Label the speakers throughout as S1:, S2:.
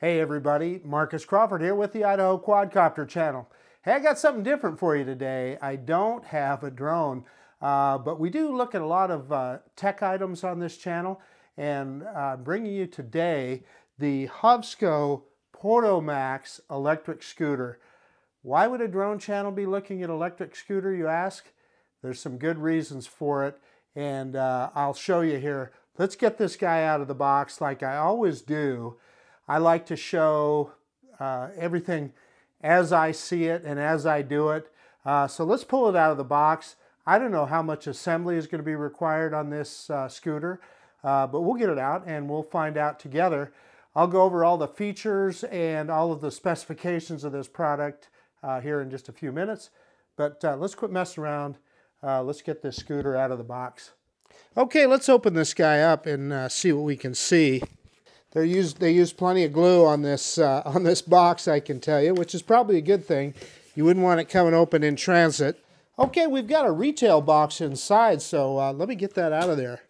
S1: Hey everybody, Marcus Crawford here with the Idaho Quadcopter channel. Hey, I got something different for you today. I don't have a drone, uh, but we do look at a lot of uh, tech items on this channel and uh, bringing you today the Hovsco Porto Max electric scooter. Why would a drone channel be looking at electric scooter, you ask? There's some good reasons for it, and uh, I'll show you here. Let's get this guy out of the box like I always do. I like to show uh, everything as I see it and as I do it. Uh, so let's pull it out of the box. I don't know how much assembly is going to be required on this uh, scooter, uh, but we'll get it out and we'll find out together. I'll go over all the features and all of the specifications of this product uh, here in just a few minutes. But uh, let's quit messing around. let's get this scooter out of the box. Okay, let's open this guy up and see what we can see. They use they use plenty of glue on this uh, on this box, I can tell you, which is probably a good thing. You wouldn't want it coming open in transit. Okay, we've got a retail box inside, so uh, let me get that out of there.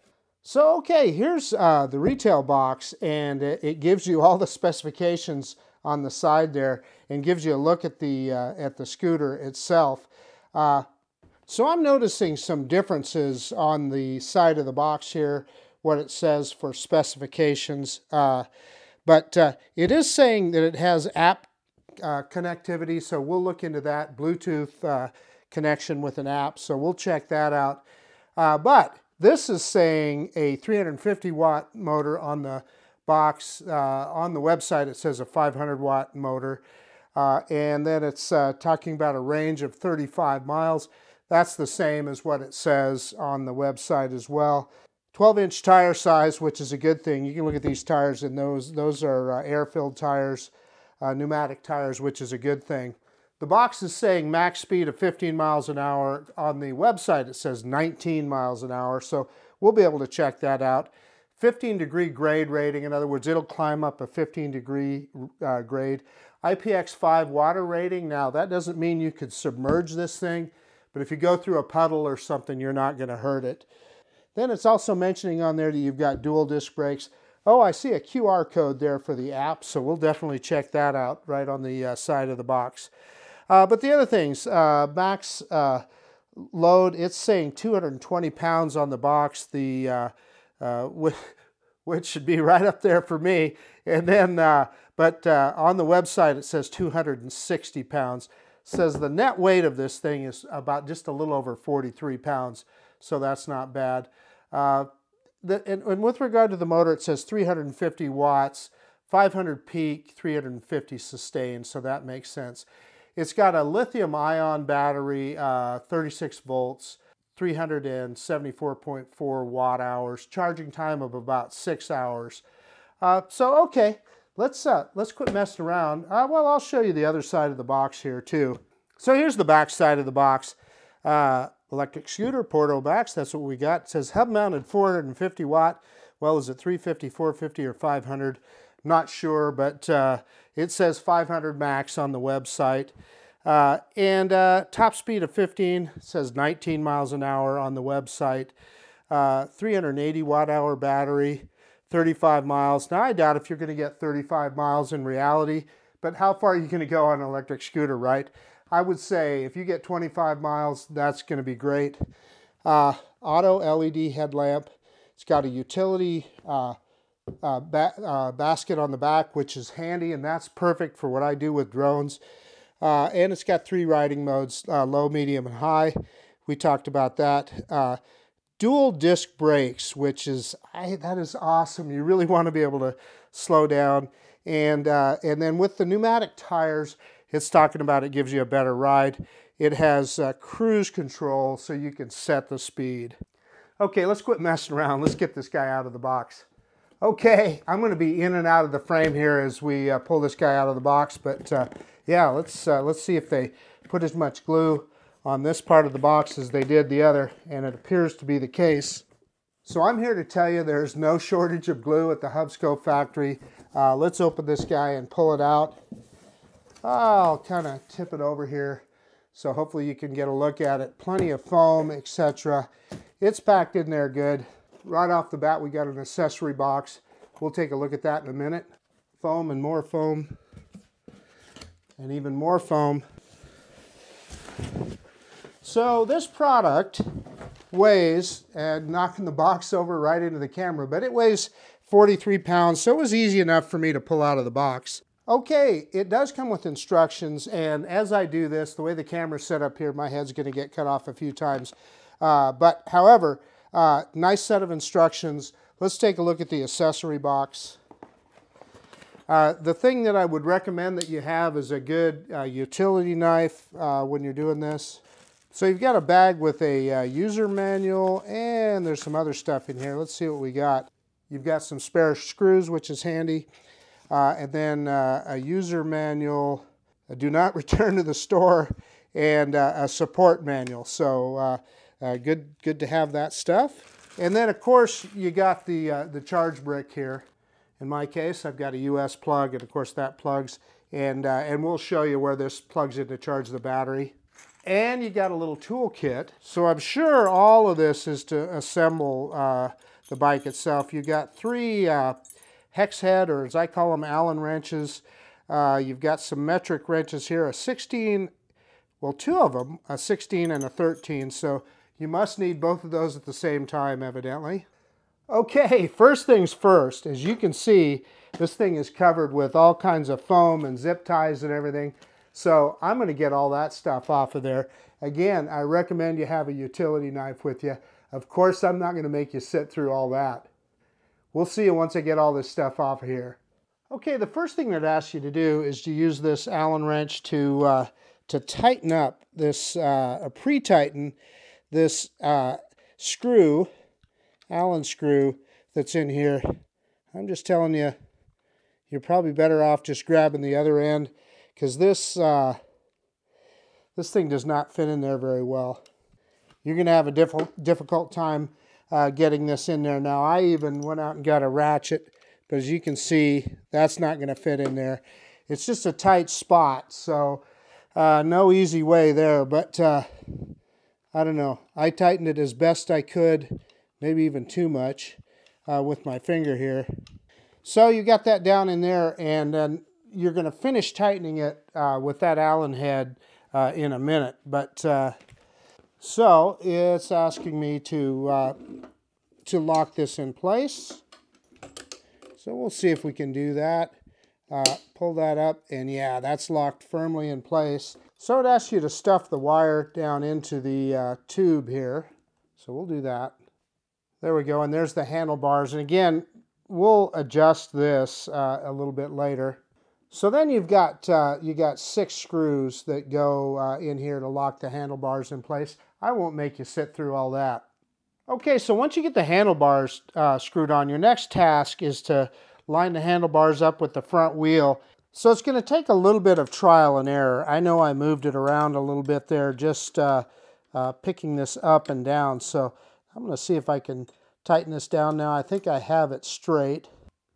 S1: So, okay, here's uh, the retail box, and it, it, gives you all the specifications on the side there, and gives you a look at the uh, at the scooter itself. Uh, so I'm noticing some differences on the side of the box here what it says for specifications. Uh, but uh, it is saying that it has app uh, connectivity, so we'll look into that Bluetooth uh, connection with an app, so we'll check that out. Uh, but this is saying a 350 watt motor on the box. Uh, on the website, it says a 500 watt motor. and then it's talking about a range of 35 miles. That's the same as what it says on the website as well. 12 inch tire size, which is a good thing. You can look at these tires and those, those are uh, air-filled tires, uh, pneumatic tires, which is a good thing. The box is saying max speed of 15 miles an hour. On the website, it says 19 miles an hour, so we'll be able to check that out. 15 degree grade rating, in other words, it'll climb up a 15 degree uh, grade. IPX5 water rating, now that doesn't mean you could submerge this thing, but if you go through a puddle or something, you're not gonna hurt it. Then it's also mentioning on there that you've got dual disc brakes. Oh, I see a QR code there for the app, so we'll definitely check that out right on the uh, side of the box. Uh, but the other things, uh, max uh, load, it's saying 220 pounds on the box, the uh, uh, which should be right up there for me. And then, but on the website it says 260 pounds. It says the net weight of this thing is about just a little over 43 pounds so that's not bad. Uh, the, and, and, with regard to the motor, it says 350 watts, 500 peak, 350 sustained, so that makes sense. It's got a lithium ion battery, uh, 36 volts, 374.4 watt hours, charging time of about six hours. Uh, so, okay, let's, uh, let's quit messing around. Uh, well, I'll show you the other side of the box here too. So here's the back side of the box. Electric scooter, Porto Max, that's what we got. It says hub mounted 450 watt. Well, is it 350, 450, or 500? Not sure, but uh, it says 500 max on the website. Uh, and uh, top speed of 15, says 19 miles an hour on the website. Uh, 380 watt hour battery, 35 miles. Now, I doubt if you're going to get 35 miles in reality, but how far are you going to go on an electric scooter, right? I would say if you get 25 miles, that's going to be great. Uh, auto LED headlamp. It's got a utility uh, uh, ba uh, basket on the back, which is handy, and that's perfect for what I do with drones. Uh, and it's got three riding modes, uh, low, medium, and high. We talked about that. dual disc brakes, which is, I, that is awesome. You really want to be able to slow down. And, and then with the pneumatic tires, it's talking about it gives you a better ride. It has uh, cruise control so you can set the speed. Okay, let's quit messing around. Let's get this guy out of the box. Okay, I'm going to be in and out of the frame here as we uh, pull this guy out of the box, but uh, yeah, let's uh, let's see if they put as much glue on this part of the box as they did the other, and it appears to be the case. So I'm here to tell you there's no shortage of glue at the Hovsco factory. Uh, let's open this guy and pull it out. I'll kind of tip it over here so hopefully you can get a look at it. Plenty of foam, etc. It's packed in there good. Right off the bat, we got an accessory box. We'll take a look at that in a minute. foam and more foam and even more foam. So this product weighs, and knocking the box over right into the camera, but it weighs 43 pounds, so it was easy enough for me to pull out of the box. Okay, it does come with instructions, and as I do this, the way the camera's set up here, my head's gonna get cut off a few times. Uh, but however, uh, nice set of instructions. Let's take a look at the accessory box. Uh, the thing that I would recommend that you have is a good uh, utility knife uh, when you're doing this. So you've got a bag with a uh, user manual and there's some other stuff in here. Let's see what we got. You've got some spare screws, which is handy. Uh, and then uh, a user manual, do not return to the store, and a support manual. So good, good to have that stuff. And then of course you got the, the charge brick here. In my case, I've got a US plug, and of course that plugs, and, uh, and we'll show you where this plugs in to charge the battery. And you got a little tool kit. So I'm sure all of this is to assemble uh, the bike itself. You've got three uh, hex head, or as I call them, Allen wrenches. Uh, you've got some metric wrenches here, a 16, well, two of them, a 16 and a 13. So you must need both of those at the same time, evidently. Okay, first things first, as you can see, this thing is covered with all kinds of foam and zip ties and everything. So I'm going to get all that stuff off of there. Again, I recommend you have a utility knife with you. Of course, I'm not going to make you sit through all that. We'll see you once I get all this stuff off of here. Okay, the first thing that I ask you to do is to use this Allen wrench to, uh, to tighten up this, uh, pre-tighten this uh, screw Allen screw that's in here. I'm just telling you, you're probably better off just grabbing the other end because this, uh, this thing does not fit in there very well. You're going to have a diff difficult time uh, getting this in there. Now, I even went out and got a ratchet, but as you can see, that's not going to fit in there. It's just a tight spot, so uh, no easy way there, but uh, I don't know. I tightened it as best I could maybe even too much uh, with my finger here. So you got that down in there and then you're going to finish tightening it uh, with that Allen head uh, in a minute. But so it's asking me to, uh, to lock this in place. So we'll see if we can do that. Uh, pull that up and yeah, that's locked firmly in place. So it asks you to stuff the wire down into the tube here. So we'll do that. There we go, and there's the handlebars. And again, we'll adjust this uh, a little bit later. So then you've got, uh, you got six screws that go uh, in here to lock the handlebars in place. I won't make you sit through all that. Okay, so once you get the handlebars uh, screwed on, your next task is to line the handlebars up with the front wheel. So it's going to take a little bit of trial and error. I know I moved it around a little bit there, just uh, uh, picking this up and down. So I'm going to see if I can tighten this down now. I think I have it straight.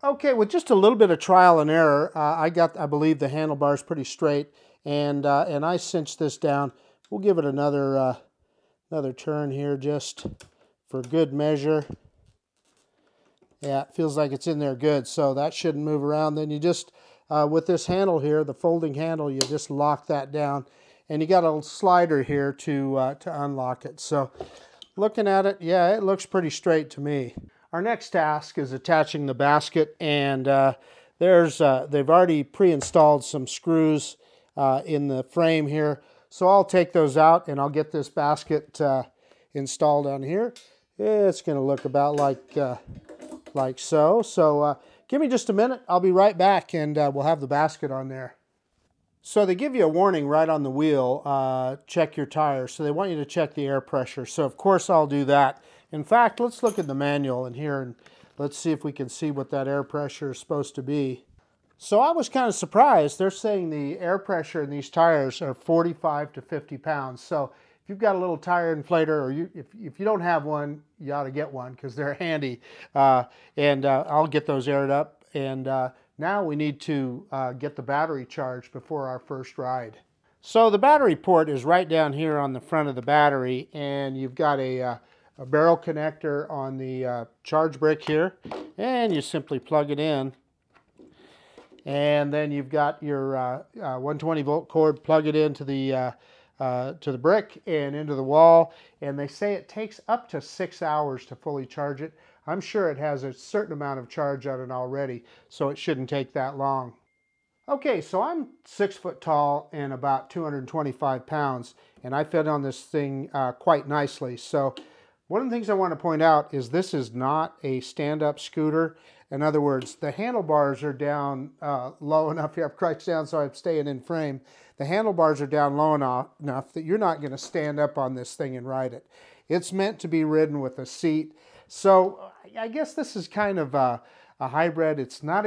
S1: Okay, with just a little bit of trial and error, uh, I got, I believe, the handlebars pretty straight, and uh, and I cinched this down. We'll give it another uh, another turn here just for good measure. Yeah, it feels like it's in there good, so that shouldn't move around. Then you just, uh, with this handle here, the folding handle, you just lock that down. And you got a little slider here to, uh, to unlock it. So Looking at it, yeah, it looks pretty straight to me. Our next task is attaching the basket and uh, there's uh, they've already pre-installed some screws uh, in the frame here. So I'll take those out and I'll get this basket uh, installed on here. It's going to look about like, uh, like so. So uh, give me just a minute. I'll be right back and we'll have the basket on there. So they give you a warning right on the wheel, uh, check your tires. So they want you to check the air pressure. So of course I'll do that. In fact, let's look at the manual in here and let's see if we can see what that air pressure is supposed to be. So I was kind of surprised. They're saying the air pressure in these tires are 45 to 50 pounds. So if you've got a little tire inflator or you, if, if you don't have one, you ought to get one because they're handy. Uh, and uh, I'll get those aired up and uh, now we need to uh, get the battery charged before our first ride. So the battery port is right down here on the front of the battery and you've got a, uh, a barrel connector on the uh, charge brick here and you simply plug it in and then you've got your uh, uh, 120 volt cord, plug it into the uh, to the brick and into the wall, and they say it takes up to six hours to fully charge it. I'm sure it has a certain amount of charge on it already, so it shouldn't take that long. Okay, so I'm six foot tall and about 225 pounds, and I fit on this thing uh, quite nicely. So one of the things I want to point out is this is not a stand-up scooter. In other words, the handlebars are down uh, low enough. I've crouched down so I'm staying in frame. The handlebars are down low enough, that you're not going to stand up on this thing and ride it. It's meant to be ridden with a seat. So I guess this is kind of a, a hybrid. It's not,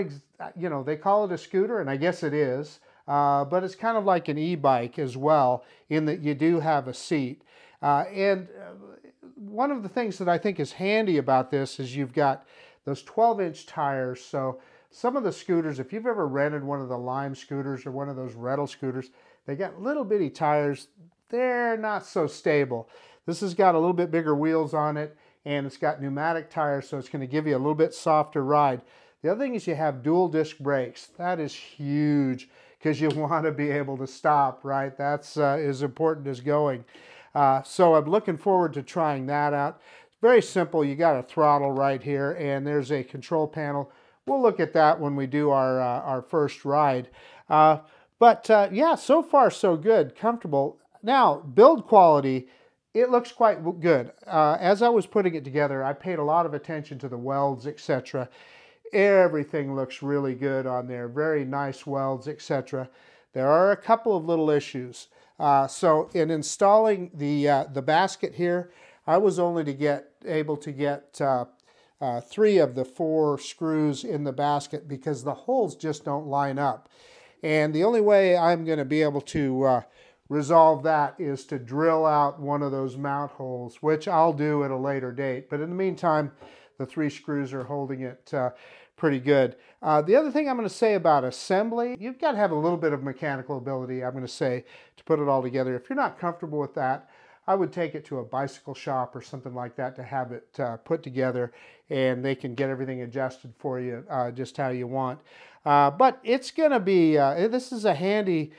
S1: you know, they call it a scooter, and I guess it is. Uh, but it's kind of like an e-bike as well in that you do have a seat. Uh, and uh, one of the things that I think is handy about this is you've got those 12 inch tires. So some of the scooters, if you've ever rented one of the Lime scooters or one of those Rettel scooters, they got little bitty tires. They're not so stable. This has got a little bit bigger wheels on it and it's got pneumatic tires, so it's going to give you a little bit softer ride. The other thing is you have dual disc brakes. That is huge because you want to be able to stop, right? That's uh, as important as going. Uh, so I'm looking forward to trying that out. Very simple. You got a throttle right here and there's a control panel. We'll look at that when we do our, uh, our first ride. Uh, but uh, yeah, so far so good, comfortable. Now, build quality, it looks quite good. Uh, as I was putting it together, I paid a lot of attention to the welds, etc. Everything looks really good on there. Very nice welds, etc. There are a couple of little issues. Uh, so in installing the, uh, the basket here, I was only to get able to get uh, uh, three of the four screws in the basket because the holes just don't line up. And the only way I'm going to be able to uh, resolve that is to drill out one of those mount holes, which I'll do at a later date. But in the meantime, the three screws are holding it uh, pretty good. Uh, the other thing I'm going to say about assembly, you've got to have a little bit of mechanical ability, I'm going to say, to put it all together. If you're not comfortable with that, I would take it to a bicycle shop or something like that to have it uh, put together and they can get everything adjusted for you uh, just how you want. Uh, but it's going to be, uh, this is a handy,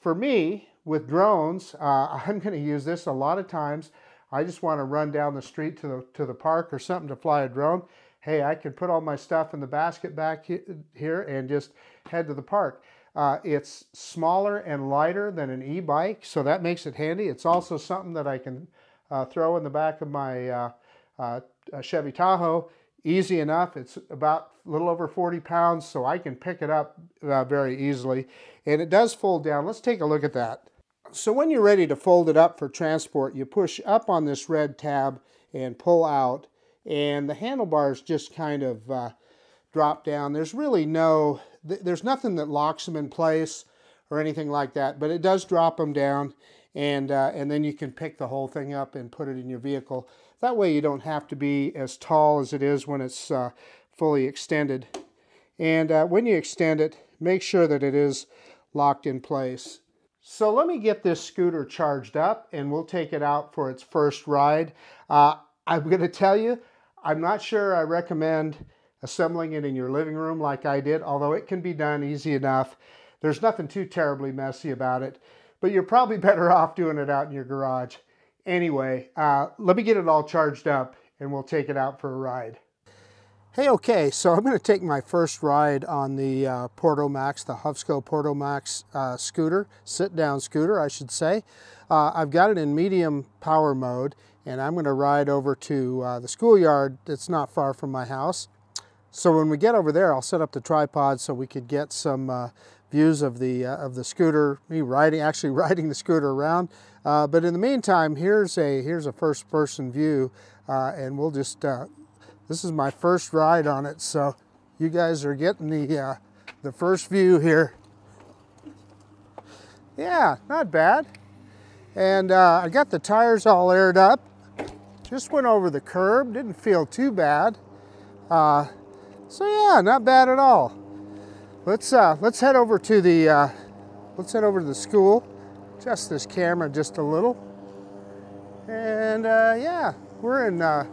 S1: for me, with drones, uh, I'm going to use this a lot of times. I just want to run down the street to the, to the park or something to fly a drone hey, I can put all my stuff in the basket back here and just head to the park. Uh, it's smaller and lighter than an e-bike, so that makes it handy. It's also something that I can uh, throw in the back of my uh, uh Chevy Tahoe. Easy enough. It's about a little over 40 pounds, so I can pick it up uh, very easily. And it does fold down. Let's take a look at that. So when you're ready to fold it up for transport, you push up on this red tab and pull out and the handlebars just kind of uh, drop down. There's really no, th there's nothing that locks them in place or anything like that, but it does drop them down and, uh, and then you can pick the whole thing up and put it in your vehicle. That way you don't have to be as tall as it is when it's uh, fully extended. And uh, when you extend it, make sure that it is locked in place. So let me get this scooter charged up and we'll take it out for its first ride. Uh, I'm going to tell you, I'm not sure I recommend assembling it in your living room like I did, although it can be done easy enough. There's nothing too terribly messy about it, but you're probably better off doing it out in your garage. Anyway, uh, let me get it all charged up and we'll take it out for a ride. Hey, okay, so I'm going to take my first ride on the uh, Porto Max, the Hovsco Porto Max uh, scooter, sit-down scooter, I should say. Uh, I've got it in medium power mode, and I'm going to ride over to uh, the schoolyard that's not far from my house. So when we get over there, I'll set up the tripod so we could get some uh, views of the uh, of the scooter, me riding, actually riding the scooter around. But in the meantime, here's a here's a first-person view, and we'll just this is my first ride on it, so you guys are getting the the first view here. Yeah, not bad. And I got the tires all aired up. Just went over the curb, didn't feel too bad. Uh, so yeah, not bad at all. Let's uh, let's head over to the uh, let's head over to the school. Adjust this camera just a little. And uh, yeah, we're in uh,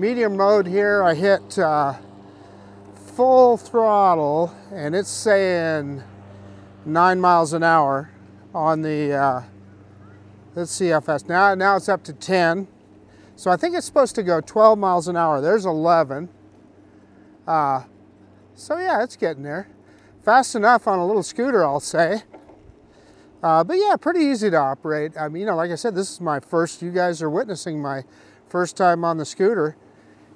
S1: medium mode here. I hit uh, full throttle and it's saying nine miles an hour on the, uh, let's now, now it's up to 10. So I think it's supposed to go 12 miles an hour. There's 11. Uh, so yeah, it's getting there. Fast enough on a little scooter, I'll say. Uh, but yeah, pretty easy to operate. I mean, you know, like I said, this is my first, you guys are witnessing my first time on the scooter.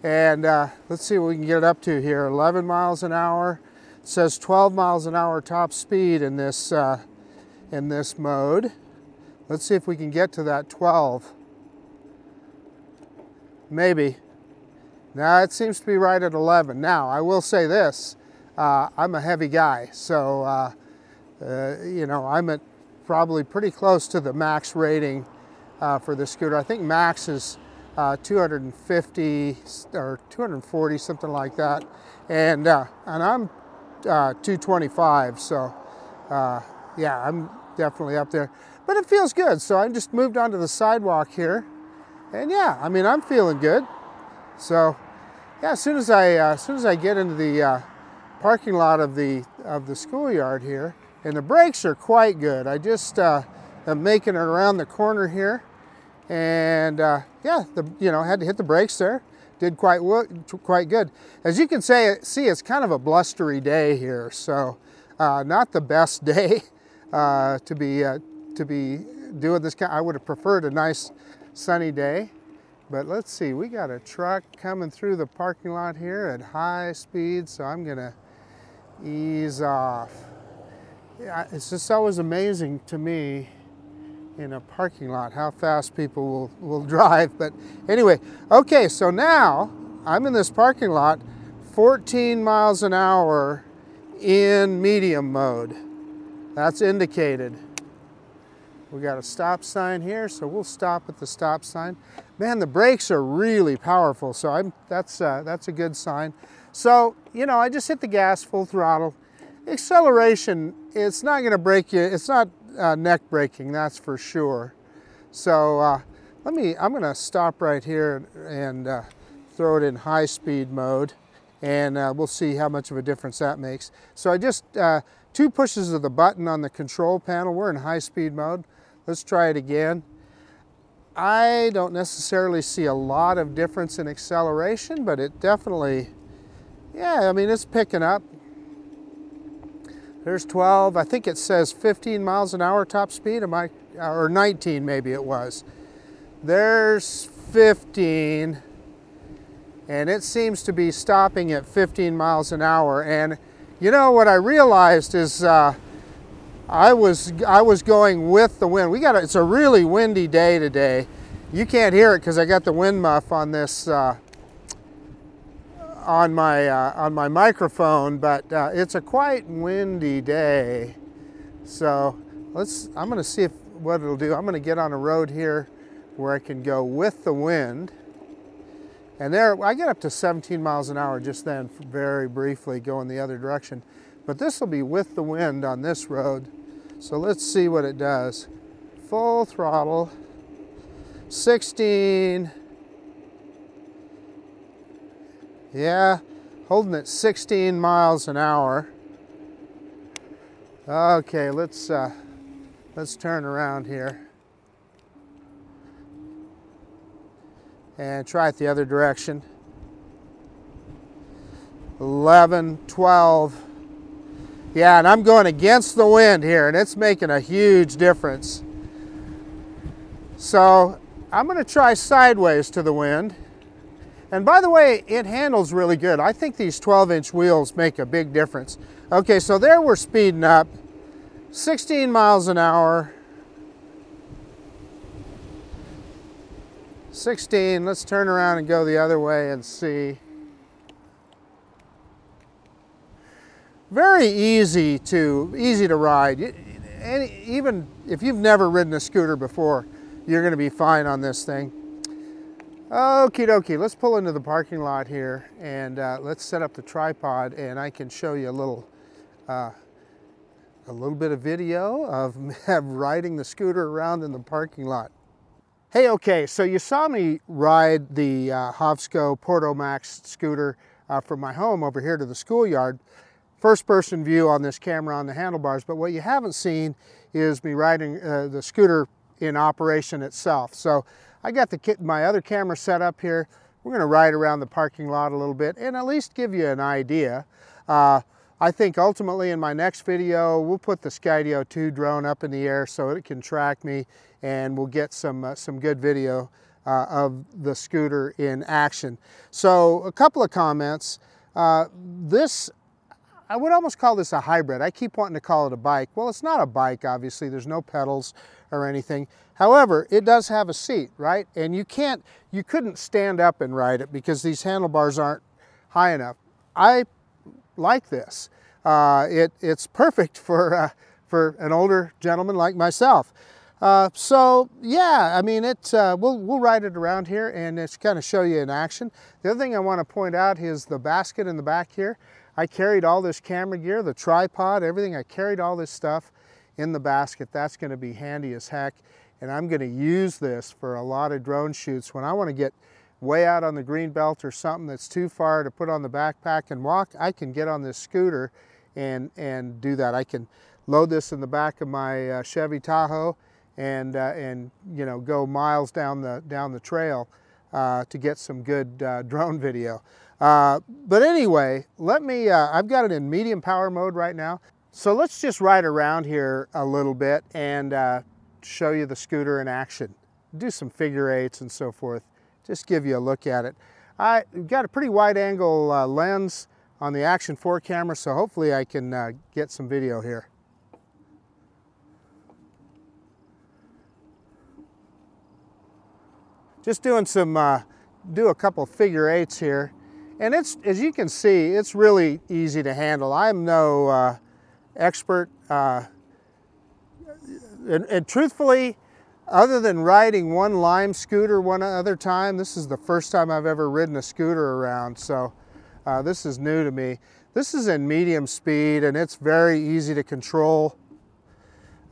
S1: And uh, let's see what we can get it up to here. 11 miles an hour. It says 12 miles an hour top speed in this, uh, in this mode. Let's see if we can get to that 12. Maybe. Now it seems to be right at 11. Now, I will say this. Uh, I'm a heavy guy, so, uh, uh, you know, I'm at probably pretty close to the max rating uh, for the scooter. I think max is uh, 250 or 240, something like that. And, uh, and I'm uh, 225, so uh, yeah, I'm definitely up there. But it feels good, so I just moved onto the sidewalk here. And yeah, I mean, I'm feeling good. So yeah, as soon as I, uh, as soon as I get into the parking lot of the, of the schoolyard here, and the brakes are quite good. I just uh, am making it around the corner here. And uh, yeah, the, you know, had to hit the brakes there. Did quite quite good. As you can say, see, it's kind of a blustery day here, so uh, not the best day uh, to be uh, to be doing this. Kind I would have preferred a nice sunny day, but let's see. We got a truck coming through the parking lot here at high speed, so I'm gonna ease off it's just always amazing to me in a parking lot how fast people will, will drive. But anyway, okay, so now I'm in this parking lot 14 miles an hour in medium mode. That's indicated. We got a stop sign here, so we'll stop at the stop sign. Man, the brakes are really powerful, so I'm, that's, uh, that's a good sign. So, you know, I just hit the gas full throttle. Acceleration, it's not going to break you. It's not uh, neck breaking, that's for sure. So uh, let me, I'm going to stop right here and uh, throw it in high speed mode and uh, we'll see how much of a difference that makes. So I just, uh, two pushes of the button on the control panel. We're in high speed mode. Let's try it again. I don't necessarily see a lot of difference in acceleration, but it definitely, yeah, I mean, it's picking up. There's 12. I think it says 15 miles an hour top speed. Am I, or 19 maybe it was. There's 15. And it seems to be stopping at 15 miles an hour. And you know what I realized is uh, I was I was going with the wind. We got a, it's a really windy day today. You can't hear it because I got the wind muff on this uh, on my, uh, on my microphone, but uh, it's a quite windy day. So let's, I'm gonna see if, what it'll do. I'm gonna get on a road here where I can go with the wind. And there, I get up to 17 miles an hour just then, very briefly going the other direction. But this will be with the wind on this road. So let's see what it does. Full throttle, 16, Yeah, holding at 16 miles an hour. Okay, let's uh, let's turn around here and try it the other direction. 11, 12. Yeah, and I'm going against the wind here, and it's making a huge difference. So I'm going to try sideways to the wind. And by the way, it handles really good. I think these 12 inch wheels make a big difference. Okay, so there we're speeding up. 16 miles an hour. 16, let's turn around and go the other way and see. Very easy to, easy to ride. Even if you've never ridden a scooter before, you're gonna be fine on this thing. Okie dokie, let's pull into the parking lot here and uh, let's set up the tripod and I can show you a little uh, a little bit of video of riding the scooter around in the parking lot. Hey, okay, so you saw me ride the uh, Hovsco Porto Max scooter uh, from my home over here to the schoolyard. First person view on this camera on the handlebars, but what you haven't seen is me riding uh, the scooter in operation itself. So I got the my other camera set up here. We're gonna ride around the parking lot a little bit and at least give you an idea. Uh, I think ultimately in my next video, we'll put the Skydio 2 drone up in the air so it can track me and we'll get some, uh, some good video uh, of the scooter in action. So a couple of comments. Uh, this, I would almost call this a hybrid. I keep wanting to call it a bike. Well, it's not a bike, obviously. There's no pedals or anything. However, it does have a seat, right? And you can't, you couldn't stand up and ride it because these handlebars aren't high enough. I like this. Uh, it, it's perfect for, uh, for an older gentleman like myself. Uh, so yeah, I mean, it, uh, we'll, we'll ride it around here and it's kind of show you in action. The other thing I want to point out is the basket in the back here. I carried all this camera gear, the tripod, everything. I carried all this stuff in the basket. That's going to be handy as heck. And I'm going to use this for a lot of drone shoots. When I want to get way out on the green belt or something that's too far to put on the backpack and walk, I can get on this scooter and, and do that. I can load this in the back of my uh, Chevy Tahoe and, uh, and you know, go miles down the, down the trail uh, to get some good uh, drone video. Uh, but anyway, let me, uh, I've got it in medium power mode right now. So let's just ride around here a little bit and show you the scooter in action. Do some figure eights and so forth. Just give you a look at it. I got a pretty wide angle lens on the Action 4 camera, so hopefully I can uh, get some video here. Just doing some, uh, do a couple figure eights here. And it's, as you can see, it's really easy to handle. I'm no uh, expert, uh, and, and truthfully, other than riding one Lime scooter one other time, this is the first time I've ever ridden a scooter around. So uh, this is new to me. This is in medium speed and it's very easy to control,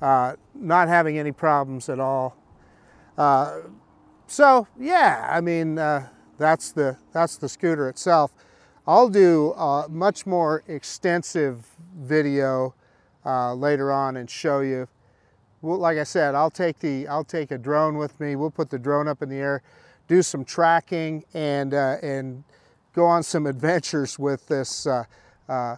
S1: uh, not having any problems at all. Uh, so yeah, I mean, uh, that's, the, that's the scooter itself. I'll do a much more extensive video uh, later on and show you. Well, like I said, I'll take, the, I'll take a drone with me. We'll put the drone up in the air, do some tracking and, uh, and go on some adventures with this uh, uh,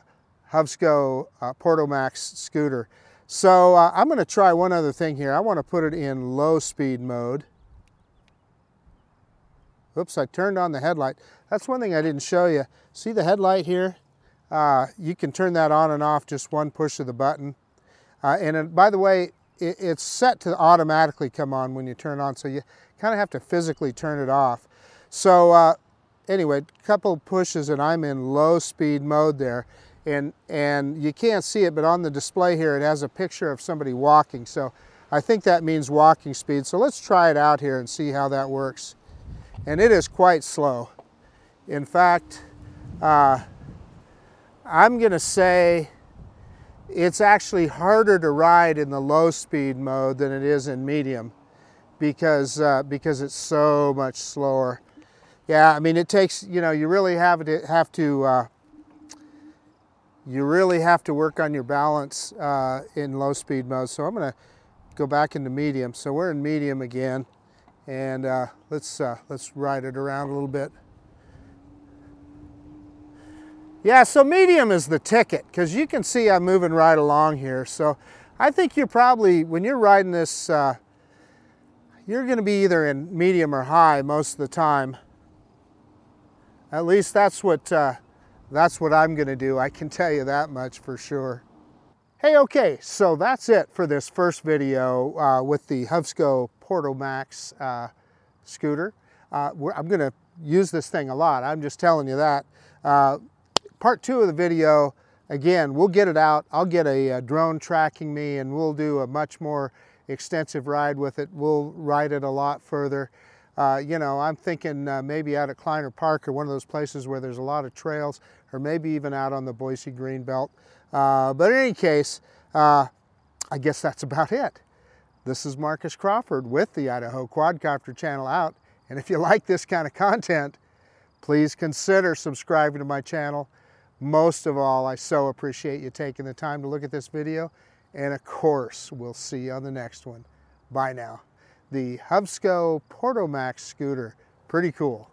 S1: Hovsco uh, Porto Max scooter. So uh, I'm going to try one other thing here. I want to put it in low speed mode. Oops, I turned on the headlight. That's one thing I didn't show you. See the headlight here? Uh, you can turn that on and off just one push of the button. Uh, and it, by the way, it, it's set to automatically come on when you turn on, so you kind of have to physically turn it off. So uh, anyway, a couple pushes and I'm in low speed mode there. And, and you can't see it, but on the display here, it has a picture of somebody walking. So I think that means walking speed. So let's try it out here and see how that works. And it is quite slow. In fact, uh, I'm gonna say it's actually harder to ride in the low speed mode than it is in medium because, uh, because it's so much slower. Yeah, I mean, it takes, you know, you really have to have to, uh, you really have to work on your balance uh, in low speed mode. So I'm gonna go back into medium. So we're in medium again. And uh, let's, uh, let's ride it around a little bit. Yeah, so medium is the ticket because you can see I'm moving right along here. So I think you're probably, when you're riding this, uh, you're gonna be either in medium or high most of the time. At least that's what, uh, that's what I'm gonna do. I can tell you that much for sure. Hey, okay, so that's it for this first video uh, with the Hovsco Porto Max uh, scooter. Uh, I'm gonna use this thing a lot, I'm just telling you that. Uh, part two of the video, again, we'll get it out. I'll get a, a drone tracking me and we'll do a much more extensive ride with it. We'll ride it a lot further. Uh, you know, I'm thinking uh, maybe out at Kleiner Park or one of those places where there's a lot of trails, or maybe even out on the Boise Greenbelt. Uh, but in any case, uh, I guess that's about it. This is Marcus Crawford with the Idaho Quadcopter channel out. And if you like this kind of content, please consider subscribing to my channel. Most of all, I so appreciate you taking the time to look at this video. And of course, we'll see you on the next one. Bye now. The Hovsco Portomax scooter, pretty cool.